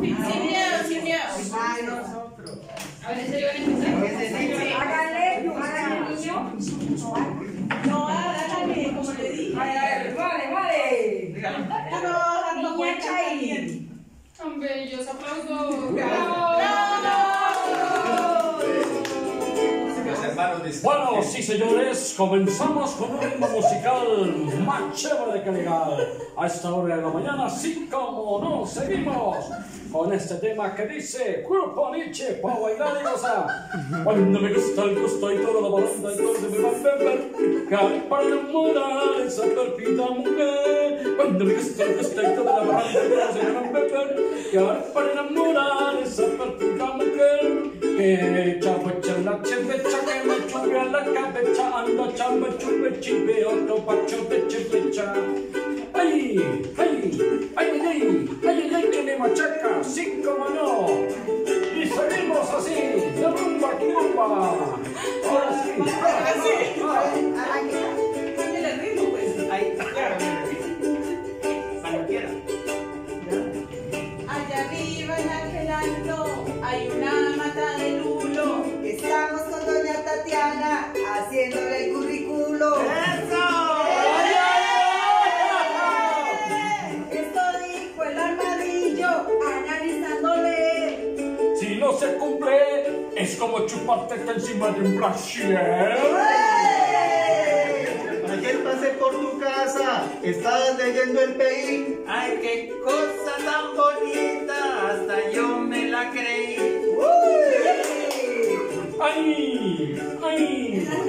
Sin miedo, sin miedo. Nosotros. A ver, háganle, niño. No, hágale, como le dije. Vale, vale, dando Niña vueltas Chay. Aplausos. Bueno, sí señores, comenzamos con un ritmo musical más chévere de calidad. A esta hora de la mañana, sí como no, seguimos con este tema que dice Grupo Nietzsche, para bailar y gozar. Cuando me gusta el gusto y todo la balanda, entonces me va a beber para enamorar esa perfida mujer. Cuando me gusta el gusto y toda la balanda, entonces me va a beber para enamorar que a la cabeza, ando chamba otro. ¡Ay! ¡Ay! ¡Ay, ay, ay! ¡Ay, ay, ay! ¡Que me machaca! ¡Sí, cómo no! Y seguimos así, de rumba rumba. Ahora sí. Cámbiale el ritmo, pues. Ahí, claro. Cuando quiera. Allá arriba en aquel alto hay una mata de lulo. Estamos con haciéndole el currículo. Esto dijo el armadillo analizándole. Si no se cumple, es como chuparte encima de un brasier. Ayer pasé por tu casa, estabas leyendo el PI. Ay, qué cosa tan bonita, creí. ¡Ay! ¡Ay!